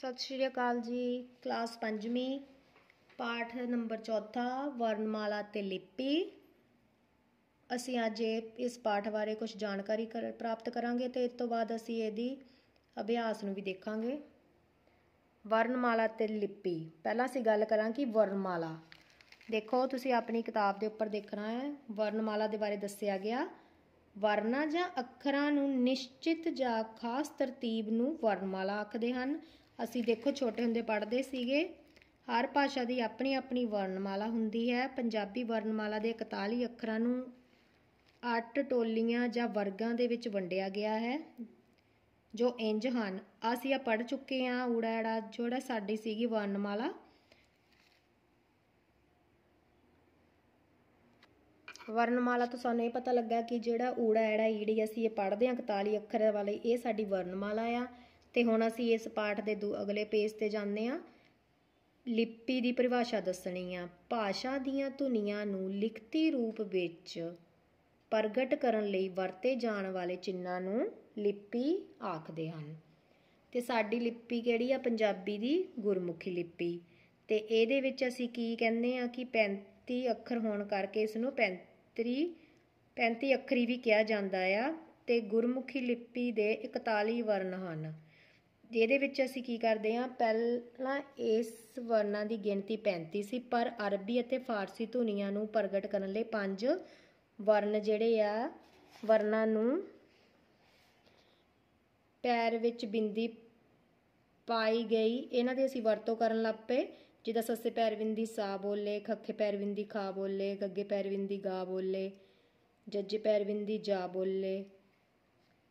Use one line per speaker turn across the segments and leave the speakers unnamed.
ਸਤਿ ਸ਼੍ਰੀ ਅਕਾਲ ਜੀ, ਕਲਾਸ ਪੰਜਵੀਂ, ਪਾਠ ਨੰਬਰ ਚੌਥਾ, ਵਰਣਮਾਲਾ ਤੇ ਲਿਪੀ। ਅਸੀਂ ਅੱਜ ਇਹ- ਇਸ ਪਾਠ ਬਾਰੇ ਕੁਝ ਜਾਣਕਾਰੀ ਕਰ- ਪ੍ਰਾਪਤ ਕਰਾਂਗੇ ਤੇ ਇਸ ਤੋਂ ਬਾਅਦ ਅਸੀਂ ਇਹਦੀ ਅਭਿਆਸ ਨੂੰ ਵੀ ਦੇਖਾਂਗੇ। ਵਰਣਮਾਲਾ ਤੇ ਲਿਪੀ। ਪਹਿਲਾਂ ਅਸੀਂ ਗੱਲ ਕਰਾਂ ਕਿ ਵਰਣਮਾਲਾ। ਦੇਖੋ, ਤੁਸੀਂ ਆਪਣੀ ਕਿਤਾਬ ਦੇ ਉੱਪਰ ਦੇਖਣਾ ਹੈ। ਵਰਣਮਾਲਾ ਦੇ ਬਾਰੇ ਦੱਸਿਆ ਗਿਆ। ਵਰਨਾਂ ਜਾਂ ਅੱਖਰਾਂ ਨੂੰ ਨਿਸ਼ਚਿਤ ਜਾਂ ਖਾਸ ਤਰਤੀਬ ਨੂੰ ਵਰਣਮਾਲਾ ਆਖਦੇ ਹਨ। ਅਸੀਂ ਦੇਖੋ ਛੋਟੇ ਹੁੰਦੇ ਪੜ੍ਹਦੇ ਸੀਗੇ। ਹਰ ਭਾਸ਼ਾ ਦੀ ਆਪਣੀ ਆਪਣੀ ਵਰਣਮਾਲਾ ਹੁੰਦੀ ਹੈ। ਪੰਜਾਬੀ ਵਰਣਮਾਲਾ ਦੇ 41 ਅੱਖਰਾਂ ਨੂੰ ਅੱਠ ਟੋਲੀਆਂ ਜਾਂ ਵਰਗਾਂ ਦੇ ਵਿੱਚ ਵੰਡਿਆ ਗਿਆ ਹੈ, ਜੋ ਇੰਜ ਹਨ। ਅਸੀਂ ਆ ਪੜ੍ਹ ਚੁੱਕੇ ਹਾਂ, ਊੜਾ ਐੜਾ ਜਿਹੜਾ ਸਾਡੀ ਸੀਗੀ ਵਰਣਮਾਲਾ। ਵਰਣਮਾਲਾ ਤੋਂ ਸਾਨੂੰ ਇਹ ਪਤਾ ਲੱਗਾ ਕਿ ਜਿਹੜਾ ਊੜਾ ਐੜਾ ਈੜੀ ਅਸੀਂ ਇਹ ਪੜ੍ਹਦੇ ਹਾਂ 41 ਅੱਖਰ ਵਾਲੇ, ਇਹ ਸਾਡੀ ਵਰਣਮਾਲਾ ਆ। ਤੇ ਹੁਣ ਅਸੀਂ ਇਸ ਪਾਠ ਦੇ ਦੂ, ਅਗਲੇ ਪੇਜ ਤੇ ਜਾਂਦੇ ਹਾਂ। ਲਿਪੀ ਦੀ ਪਰਿਭਾਸ਼ਾ ਦੱਸਣੀ ਆ। ਭਾਸ਼ਾ ਦੀਆਂ ਧੁਨੀਆਂ ਨੂੰ ਲਿਖਤੀ ਰੂਪ ਵਿੱਚ ਪ੍ਰਗਟ ਕਰਨ ਲਈ ਵਰਤੇ ਜਾਣ ਵਾਲੇ ਚਿੰਨਾਂ ਨੂੰ ਲਿਪੀ ਆਖਦੇ ਹਨ। ਤੇ ਸਾਡੀ ਲਿਪੀ ਕਿਹੜੀ ਆ? ਪੰਜਾਬੀ ਦੀ ਗੁਰਮੁਖੀ ਲਿਪੀ। ਤੇ ਇਹਦੇ ਵਿੱਚ ਅਸੀਂ ਕੀ ਕਹਿੰਦੇ ਆ ਕਿ 35 ਅੱਖਰ ਹੋਣ ਕਰਕੇ ਇਸ ਨੂੰ 35 35 ਅੱਖਰੀ ਵੀ ਕਿਹਾ ਜਾਂਦਾ ਆ। ਤੇ ਗੁਰਮੁਖੀ ਲਿਪੀ ਦੇ 41 ਵਰਨ ਹਨ। ਜਿਹਦੇ ਵਿੱਚ ਅਸੀਂ ਕੀ ਕਰਦੇ ਹਾਂ, ਪਹਿਲਾਂ ਇਸ ਵਰਨਾਂ ਦੀ ਗਿਣਤੀ 35 ਸੀ, ਪਰ ਅਰਬੀ ਅਤੇ ਫਾਰਸੀ ਧੁਨੀਆਂ ਨੂੰ ਪ੍ਰਗਟ ਕਰਨ ਲਈ ਪੰਜ ਵਰਨ ਜਿਹੜੇ ਆ ਵਰਨਾਂ ਨੂੰ ਪੈਰ ਵਿੱਚ ਬਿੰਦੀ ਪਾਈ ਗਈ। ਇਹਨਾਂ ਦੀ ਅਸੀਂ ਵਰਤੋਂ ਕਰਨ ਲੱਗ ਪਏ, ਜਿੱਦਾਂ ਸੱਸੇ ਪੈਰ ਬਿੰਦੀ ਸਾ ਬੋਲੇ, ਖੱਖੇ ਪੈਰ ਬਿੰਦੀ ਖਾ ਬੋਲੇ, ਗੱਗੇ ਪੈਰ ਬਿੰਦੀ ਗਾ ਬੋਲੇ, ਜੱਜੇ ਪੈਰ ਬਿੰਦੀ ਜਾ ਬੋਲੇ।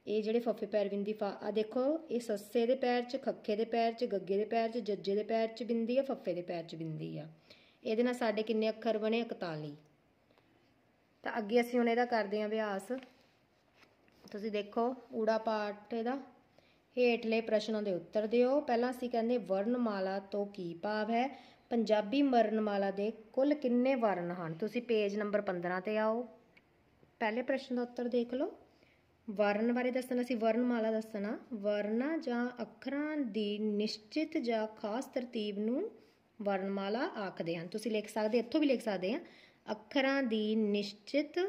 ਇਹ ਜਿਹੜੇ ਫੱਫੇ ਪੈਰ ਬਿੰਦੀ ਫਾ ਆ ਦੇਖੋ, ਇਹ ਸੱਸੇ ਦੇ ਪੈਰ 'ਚ, ਖੱਖੇ ਦੇ ਪੈਰ 'ਚ, ਗੱਗੇ ਦੇ ਪੈਰ 'ਚ, ਜੱਜੇ ਦੇ ਪੈਰ 'ਚ ਬਿੰਦੀ ਆ, ਫੱਫੇ ਦੇ ਪੈਰ 'ਚ ਬਿੰਦੀ ਆ। ਇਹਦੇ ਨਾਲ ਸਾਡੇ ਕਿੰਨੇ ਅੱਖਰ ਬਣੇ? 41 ਤਾਂ ਅੱਗੇ ਅਸੀਂ ਹੁਣ ਇਹਦਾ ਕਰਦੇ ਹਾਂ ਅਭਿਆਸ। ਤੁਸੀਂ ਦੇਖੋ, ਊੜਾ ਪਾਠ ਇਹਦਾ। ਹੇਠਲੇ ਪ੍ਰਸ਼ਨਾਂ ਦੇ ਉੱਤਰ ਦਿਓ। ਪਹਿਲਾਂ ਅਸੀਂ ਕਹਿੰਦੇ ਵਰਣਮਾਲਾ ਤੋਂ ਕੀ ਭਾਵ ਹੈ? ਪੰਜਾਬੀ ਵਰਣਮਾਲਾ ਦੇ ਕੁੱਲ ਕਿੰਨੇ ਵਰਨ ਹਨ? ਤੁਸੀਂ ਪੇਜ ਨੰਬਰ 15 ਤੇ ਆਓ। ਪਹਿਲੇ ਪ੍ਰਸ਼ਨ ਦਾ ਉੱਤਰ ਦੇਖ ਲਓ। ਵਰਨ ਬਾਰੇ ਦੱਸਣਾ ਸੀ ਵਰਣਮਾਲਾ ਦੱਸਣਾ। ਵਰਨਾਂ ਜਾਂ ਅੱਖਰਾਂ ਦੀ ਨਿਸ਼ਚਿਤ ਜਾਂ ਖਾਸ ਤਰਤੀਬ ਨੂੰ ਵਰਣਮਾਲਾ ਆਖਦੇ ਹਨ। ਤੁਸੀਂ ਲਿਖ ਸਕਦੇ, ਇੱਥੋਂ ਵੀ ਲਿਖ ਸਕਦੇ ਆ ਅੱਖਰਾਂ ਦੀ ਨਿਸ਼ਚਿਤ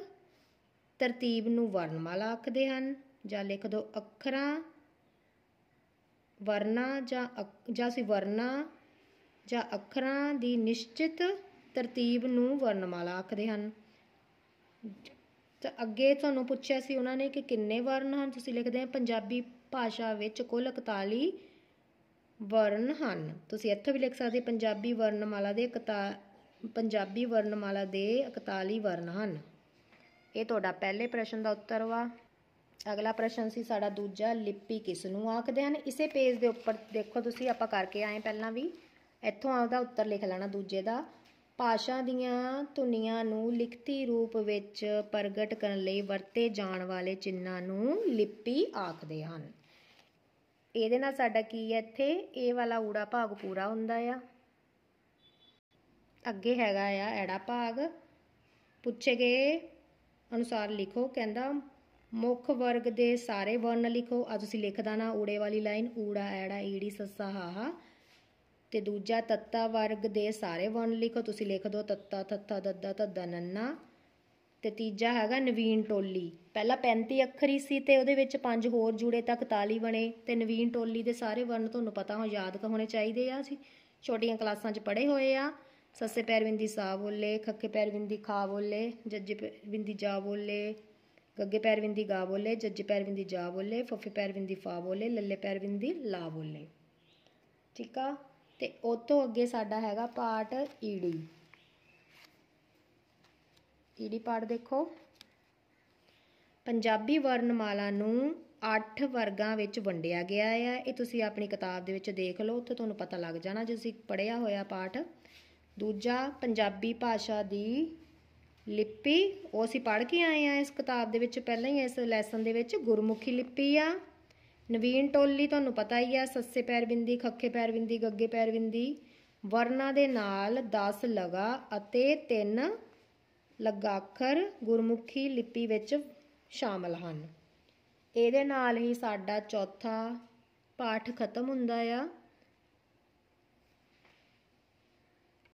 ਤਰਤੀਬ ਨੂੰ ਵਰਣਮਾਲਾ ਆਖਦੇ ਹਨ। ਜਾਂ ਲਿਖ ਦਿਓ ਅੱਖਰਾਂ ਵਰਨਾਂ ਜਾਂ ਜਾਂ ਅਸੀਂ ਵਰਨਾਂ ਜਾਂ ਅੱਖਰਾਂ ਦੀ ਨਿਸ਼ਚਿਤ ਤਰਤੀਬ ਨੂੰ ਵਰਣਮਾਲਾ ਆਖਦੇ ਹਨ। ਤਾਂ ਅੱਗੇ ਤੁਹਾਨੂੰ ਪੁੱਛਿਆ ਸੀ ਉਹਨਾਂ ਨੇ ਕਿ ਕਿੰਨੇ ਵਰਨ ਹਨ? ਤੁਸੀਂ ਲਿਖਦੇ ਆ, ਪੰਜਾਬੀ ਭਾਸ਼ਾ ਵਿੱਚ ਕੁੱਲ 41 ਵਰਨ ਹਨ। ਤੁਸੀਂ ਇੱਥੋਂ ਵੀ ਲਿਖ ਸਕਦੇ ਪੰਜਾਬੀ ਵਰਣਮਾਲਾ ਦੇ ਪੰਜਾਬੀ ਵਰਣਮਾਲਾ ਦੇ 41 ਵਰਨ ਹਨ। ਇਹ ਤੁਹਾਡਾ ਪਹਿਲੇ ਪ੍ਰਸ਼ਨ ਦਾ ਉੱਤਰ ਵਾ। ਅਗਲਾ ਪ੍ਰਸ਼ਨ ਸੀ, ਸਾਡਾ ਦੂਜਾ ਲਿਪੀ ਕਿਸ ਨੂੰ ਆਖਦੇ ਹਨ? ਇਸੇ ਪੇਜ ਦੇ ਉੱਪਰ ਦੇਖੋ ਤੁਸੀਂ, ਆਪਾਂ ਕਰਕੇ ਆਏ ਪਹਿਲਾਂ ਵੀ। ਇੱਥੋਂ ਆਪਦਾ ਉੱਤਰ ਲਿਖ ਲੈਣਾ ਦੂਜੇ ਦਾ। ਭਾਸ਼ਾ ਦੀਆਂ ਧੁਨੀਆਂ ਨੂੰ ਲਿਖਤੀ ਰੂਪ ਵਿੱਚ ਪ੍ਰਗਟ ਕਰਨ ਲਈ ਵਰਤੇ ਜਾਣ ਵਾਲੇ ਚਿੰਨ੍ਹਾਂ ਨੂੰ ਲਿਪੀ ਆਖਦੇ ਹਨ। ਇਹਦੇ ਨਾਲ ਸਾਡਾ ਕੀ ਹੈ ਇੱਥੇ? ਇਹ ਵਾਲਾ ਊੜਾ ਭਾਗ ਪੂਰਾ ਹੁੰਦਾ ਆ। ਅੱਗੇ ਹੈਗਾ ਆ ਐੜਾ ਭਾਗ। ਪੁੱਛੇ ਗਏ ਅਨੁਸਾਰ ਲਿਖੋ, ਕਹਿੰਦਾ, ਮੁੱਖ ਵਰਗ ਦੇ ਸਾਰੇ ਵਰਨ ਲਿਖੋ। ਆ ਤੁਸੀਂ ਲਿਖਦਾ ਨਾ ਊੜੇ ਵਾਲੀ ਲਾਈਨ, ਊੜਾ, ਐੜਾ, ਈੜੀ, ਸੱਸਾ ਹਾਹਾ ਤੇ ਦੂਜਾ ਤੱਤਾ ਵਰਗ ਦੇ ਸਾਰੇ ਵਰਣ ਲਿਖੋ, ਤੁਸੀਂ ਲਿਖ ਦਿਓ ਤੱਤਾ ਥੱਥਾ ਦੱਦਾ ਧੱਦਾ ਨੰਨਾ। ਤੇ ਤੀਜਾ ਹੈਗਾ ਨਵੀਨ ਟੋਲੀ। ਪਹਿਲਾਂ 35 ਅੱਖਰੀ ਸੀ ਤੇ ਉਹਦੇ ਵਿੱਚ ਪੰਜ ਹੋਰ ਜੁੜੇ ਤਾਂ 41 ਬਣੇ। ਤੇ ਨਵੀਨ ਟੋਲੀ ਦੇ ਸਾਰੇ ਵਰਨ ਤੁਹਾਨੂੰ ਪਤਾ ਹੋ, ਯਾਦ ਹੋਣੇ ਚਾਹੀਦੇ ਆ ਅਸੀਂ ਛੋਟੀਆਂ ਕਲਾਸਾਂ 'ਚ ਪੜ੍ਹੇ ਹੋਏ ਆ। ਸੱਸੇ ਪੈਰ ਬਿੰਦੀ ਸਾ ਬੋਲੇ, ਖੱਖੇ ਪੈਰ ਬਿੰਦੀ ਖਾ ਬੋਲੇ, ਜੱਜੇ ਬਿੰਦੀ ਜਾ ਬੋਲੇ, ਗੱਗੇ ਪੈਰ ਬਿੰਦੀ ਗਾ ਬੋਲੇ, ਜੱਜੇ ਪੈਰ ਬਿੰਦੀ ਜਾ ਬੋਲੇ, ਫੱਫੇ ਪੈਰ ਬਿੰਦੀ ਫਾ ਬੋਲੇ, ਲੱਲੇ ਪੈਰ ਬਿੰਦੀ ਲਾ ਬੋਲੇ। ਠੀਕ ਆ? ਤੇ ਉਹ ਤੋਂ ਅੱਗੇ ਸਾਡਾ ਹੈਗਾ ਪਾਠ ਈੜੀ। ਈੜੀ ਪਾਠ ਦੇਖੋ। ਪੰਜਾਬੀ ਵਰਣਮਾਲਾ ਨੂੰ 8 ਵਰਗਾਂ ਵਿੱਚ ਵੰਡਿਆ ਗਿਆ ਹੈ ਇਹ ਤੁਸੀਂ ਆਪਣੀ ਕਿਤਾਬ ਦੇ ਵਿੱਚ ਦੇਖ ਲਓ, ਉੱਥੇ ਤੁਹਾਨੂੰ ਪਤਾ ਲੱਗ ਜਾਣਾ ਜੇ ਤੁਸੀਂ ਪੜ੍ਹਿਆ ਹੋਇਆ ਪਾਠ। ਦੂਜਾ, ਪੰਜਾਬੀ ਭਾਸ਼ਾ ਦੀ ਲਿਪੀ। ਉਹ ਅਸੀਂ ਪੜ੍ਹ ਕੇ ਆਏ ਆ ਇਸ ਕਿਤਾਬ ਦੇ ਵਿੱਚ, ਪਹਿਲਾਂ ਹੀ ਇਸ ਲੈਸਨ ਦੇ ਵਿੱਚ ਗੁਰਮੁਖੀ ਲਿਪੀ ਆ। ਨਵੀਨ ਟੋਲੀ ਤੁਹਾਨੂੰ ਪਤਾ ਹੀ ਆ, ਸੱਸੇ ਪੈਰ ਬਿੰਦੀ ਖੱਖੇ ਪੈਰ ਬਿੰਦੀ ਗੱਗੇ ਪੈਰ ਬਿੰਦੀ ਵਰਨਾਂ ਦੇ ਨਾਲ 10 ਲਗਾ ਅਤੇ 3 ਲਗਾਖਰ ਗੁਰਮੁਖੀ ਲਿਪੀ ਵਿੱਚ ਸ਼ਾਮਲ ਹਨ। ਇਹਦੇ ਨਾਲ ਹੀ ਸਾਡਾ ਚੌਥਾ ਪਾਠ ਖਤਮ ਹੁੰਦਾ ਆ।